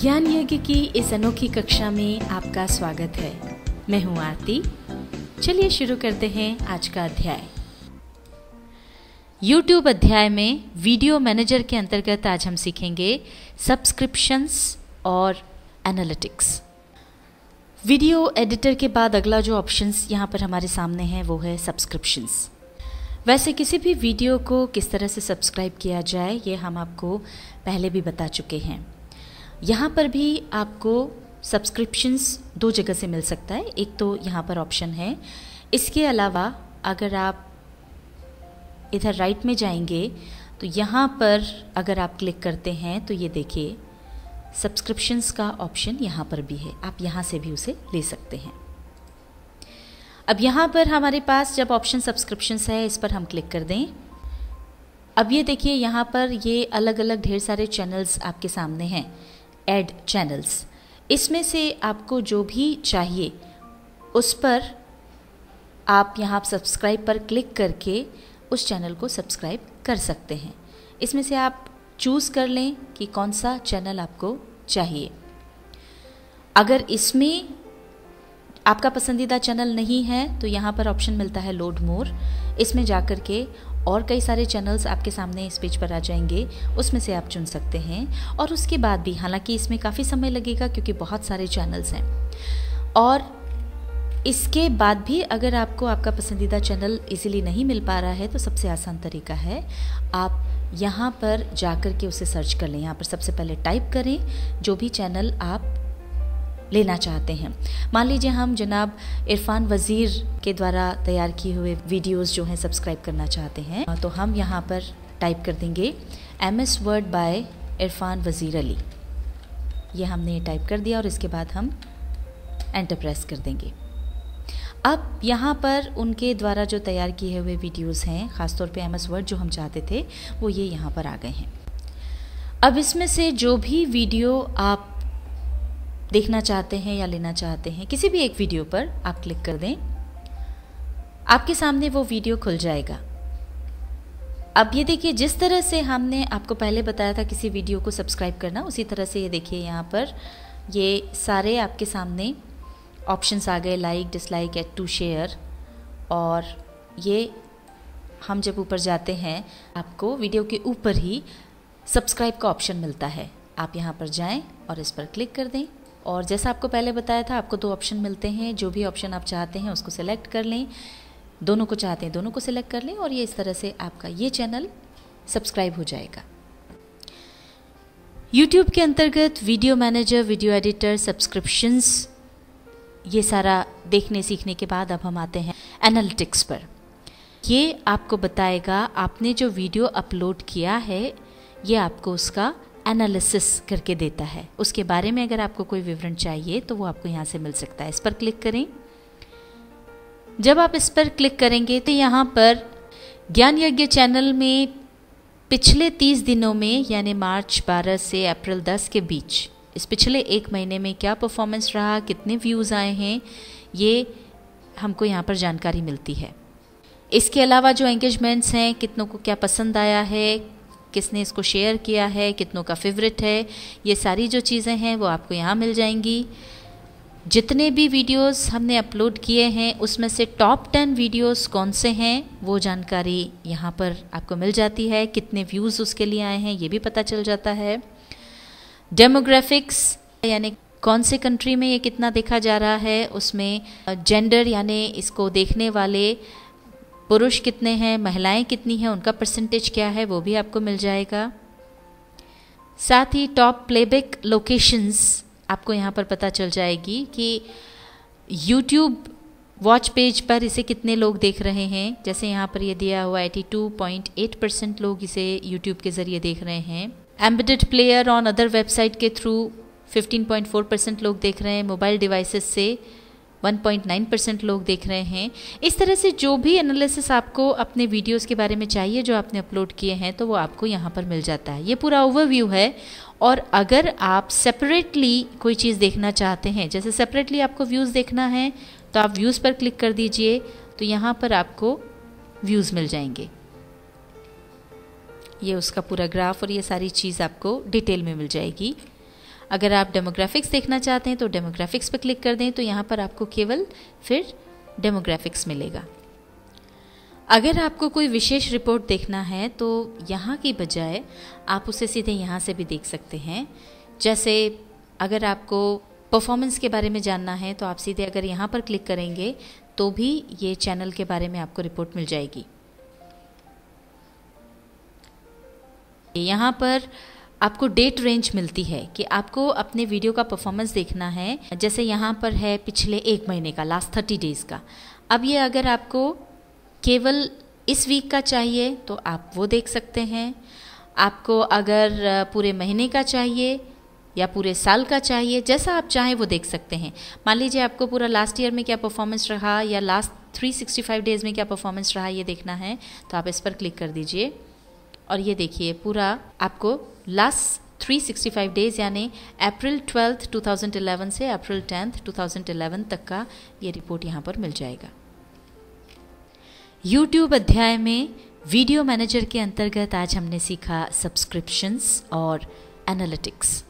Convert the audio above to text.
ज्ञान यज्ञ की इस अनोखी कक्षा में आपका स्वागत है। मैं हूँ आरती। चलिए शुरू करते हैं आज का अध्याय। YouTube अध्याय में वीडियो मैनेजर के अंतर्गत आज हम सीखेंगे सब्सक्रिप्शंस और एनालिटिक्स वीडियो एडिटर के बाद अगला जो ऑप्शंस यहाँ पर हमारे सामने हैं, वो है सब्सक्रिप्शंस वैसे किसी भी वीडियो को किस तरह से सब्सक्राइब किया जाए, ये हम आपको पहले भी बता चुके हैं. यहाँ पर भी आपको सब्सक्रिप्शंस दो जगह से मिल सकता है. एक तो यहाँ पर ऑप्शन है. इसके अलावा अगर आप इधर राइट में जाएँगे तो यहाँ पर अगर आप क्लिक करते हैं तो ये देखिए सब्सक्रिप्शंस का ऑप्शन यहाँ पर भी है। आप यहाँ से भी उसे ले सकते हैं। अब यहाँ पर हमारे पास जब ऑप्शन सब्सक्रिप्शंस है, इस पर हम क्लिक कर दें। अब ये देखिए, यहाँ पर ये अलग अलग ढेर सारे चैनल्स आपके सामने हैं। एड चैनल्स इसमें से आपको जो भी चाहिए, उस पर आप यहाँ सब्सक्राइब पर क्लिक करके उस चैनल को सब्सक्राइब कर सकते हैं। इसमें से आप चूज़ कर लें कि कौन सा चैनल आपको चाहिए। अगर इसमें आपका पसंदीदा चैनल नहीं है तो यहाँ पर ऑप्शन मिलता है लोड मोर इसमें जा कर के और कई सारे चैनल्स आपके सामने इस पेज पर आ जाएँगे, उसमें से आप चुन सकते हैं। और उसके बाद भी, हालाँकि इसमें काफ़ी समय लगेगा क्योंकि बहुत सारे चैनल्स हैं। और इसके बाद भी अगर आपको आपका पसंदीदा चैनल इजीली नहीं मिल पा रहा है तो सबसे आसान तरीका है, आप यहाँ पर जाकर के उसे सर्च कर लें। यहाँ पर सबसे पहले टाइप करें जो भी चैनल आप लेना चाहते हैं। मान लीजिए हम जनाब इरफान वज़ीर के द्वारा तैयार किए हुए वीडियोस जो हैं सब्सक्राइब करना चाहते हैं तो हम यहाँ पर टाइप कर देंगे M S Word by Irfan Wazir Ali. ये हमने टाइप कर दिया और इसके बाद हम एंटर प्रेस कर देंगे। अब यहाँ पर उनके द्वारा जो तैयार किए हुए वीडियोस हैं, ख़ासतौर पे एम एस वर्ड जो हम चाहते थे, वो ये यहाँ पर आ गए हैं। अब इसमें से जो भी वीडियो आप देखना चाहते हैं या लेना चाहते हैं, किसी भी एक वीडियो पर आप क्लिक कर दें। आपके सामने वो वीडियो खुल जाएगा। अब ये देखिए, जिस तरह से हमने आपको पहले बताया था किसी वीडियो को सब्सक्राइब करना, उसी तरह से ये देखिए यहाँ पर ये सारे आपके सामने ऑप्शंस आ गए like dislike add to share और ये हम जब ऊपर जाते हैं, आपको वीडियो के ऊपर ही सब्सक्राइब का ऑप्शन मिलता है। आप यहाँ पर जाएँ और इस पर क्लिक कर दें। और जैसा आपको पहले बताया था, आपको दो ऑप्शन मिलते हैं। जो भी ऑप्शन आप चाहते हैं, उसको सिलेक्ट कर लें। दोनों को चाहते हैं, दोनों को सिलेक्ट कर लें और ये इस तरह से आपका ये चैनल सब्सक्राइब हो जाएगा। YouTube के अंतर्गत video manager video editor subscriptions ये सारा देखने सीखने के बाद अब हम आते हैं एनालिटिक्स पर। ये आपको बताएगा, आपने जो वीडियो अपलोड किया है, ये आपको उसका एनालिसिस करके देता है। उसके बारे में अगर आपको कोई विवरण चाहिए तो वो आपको यहाँ से मिल सकता है। इस पर क्लिक करें। जब आप इस पर क्लिक करेंगे तो यहाँ पर ज्ञान यज्ञ चैनल में पिछले 30 दिनों में, यानी मार्च 12 से अप्रैल 10 के बीच इस पिछले एक महीने में क्या परफॉर्मेंस रहा, कितने व्यूज़ आए हैं, ये हमको यहाँ पर जानकारी मिलती है। इसके अलावा जो एंगेजमेंट्स हैं, कितनों को क्या पसंद आया है, किसने इसको शेयर किया है, कितनों का फेवरेट है, ये सारी जो चीज़ें हैं वो आपको यहाँ मिल जाएँगी। जितने भी वीडियोस हमने अपलोड किए हैं, उसमें से टॉप टेन वीडियोस कौन से हैं, वो जानकारी यहाँ पर आपको मिल जाती है। कितने व्यूज़ उसके लिए आए हैं, ये भी पता चल जाता है। डेमोग्राफिक्स यानी कौन से कंट्री में ये कितना देखा जा रहा है, उसमें जेंडर यानी इसको देखने वाले पुरुष कितने हैं, महिलाएँ कितनी हैं, उनका परसेंटेज क्या है, वो भी आपको मिल जाएगा। साथ ही टॉप प्लेबैक लोकेशंस आपको यहाँ पर पता चल जाएगी कि यूट्यूब वॉच पेज पर इसे कितने लोग देख रहे हैं। जैसे यहाँ पर ये दिया हुआ eighty two point eight percent लोग इसे यूट्यूब के ज़रिए देख रहे हैं। Embedded player on other website के थ्रू 15.4 परसेंट लोग देख रहे हैं मोबाइल डिवाइसेस से 1.9 परसेंट लोग देख रहे हैं। इस तरह से जो भी एनालिसिस आपको अपने वीडियोस के बारे में चाहिए, जो आपने अपलोड किए हैं तो वो आपको यहाँ पर मिल जाता है। ये पूरा ओवरव्यू है और अगर आप सेपरेटली कोई चीज़ देखना चाहते हैं, जैसे सेपरेटली आपको व्यूज़ देखना है तो आप व्यूज़ पर क्लिक कर दीजिए तो यहाँ पर आपको व्यूज़ मिल जाएँगे। ये उसका पूरा ग्राफ और ये सारी चीज़ आपको डिटेल में मिल जाएगी। अगर आप डेमोग्राफिक्स देखना चाहते हैं तो डेमोग्राफिक्स पर क्लिक कर दें तो यहाँ पर आपको केवल फिर डेमोग्राफिक्स मिलेगा। अगर आपको कोई विशेष रिपोर्ट देखना है तो यहाँ की बजाय आप उसे सीधे यहाँ से भी देख सकते हैं। जैसे अगर आपको परफॉर्मेंस के बारे में जानना है तो आप सीधे अगर यहाँ पर क्लिक करेंगे तो भी ये चैनल के बारे में आपको रिपोर्ट मिल जाएगी। यहाँ पर आपको डेट रेंज मिलती है कि आपको अपने वीडियो का परफॉर्मेंस देखना है। जैसे यहाँ पर है पिछले एक महीने का लास्ट थर्टी डेज़ का। अब ये अगर आपको केवल इस वीक का चाहिए तो आप वो देख सकते हैं। आपको अगर पूरे महीने का चाहिए या पूरे साल का चाहिए, जैसा आप चाहें वो देख सकते हैं। मान लीजिए आपको पूरा लास्ट ईयर में क्या परफॉर्मेंस रहा या लास्ट 365 डेज़ में क्या परफॉर्मेंस रहा ये देखना है तो आप इस पर क्लिक कर दीजिए। और ये देखिए, पूरा आपको लास्ट 365 डेज़ यानी अप्रैल ट्वेल्थ 2011 से अप्रैल टेंथ 2011 तक का ये रिपोर्ट यहाँ पर मिल जाएगा। यूट्यूब अध्याय में वीडियो मैनेजर के अंतर्गत आज हमने सीखा सब्सक्रिप्शंस और एनालिटिक्स